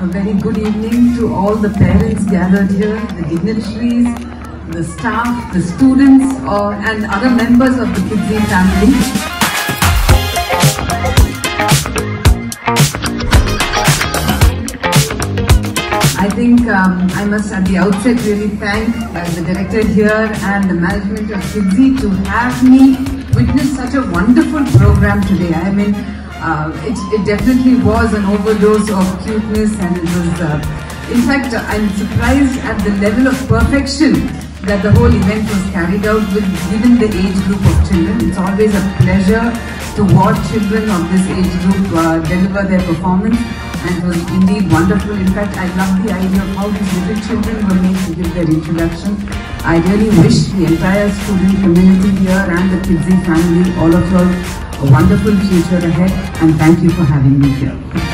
A very good evening to all the parents gathered here, the dignitaries, the staff, the students, and other members of the Kidzee family. I think um, I must at the outset really thank uh, the director here and the management of Kidzee to have me witness such a wonderful program today. I mean, uh, it, it definitely was an overdose of cuteness and it was, uh, in fact, I'm surprised at the level of perfection that the whole event was carried out with given the age group of children. It's always a pleasure to watch children of this age group uh, deliver their performance and it was indeed wonderful. In fact, I love the idea of how these little children were made to give their introduction. I really wish the entire student community here and the Kidzee family, all of you a wonderful future ahead and thank you for having me here.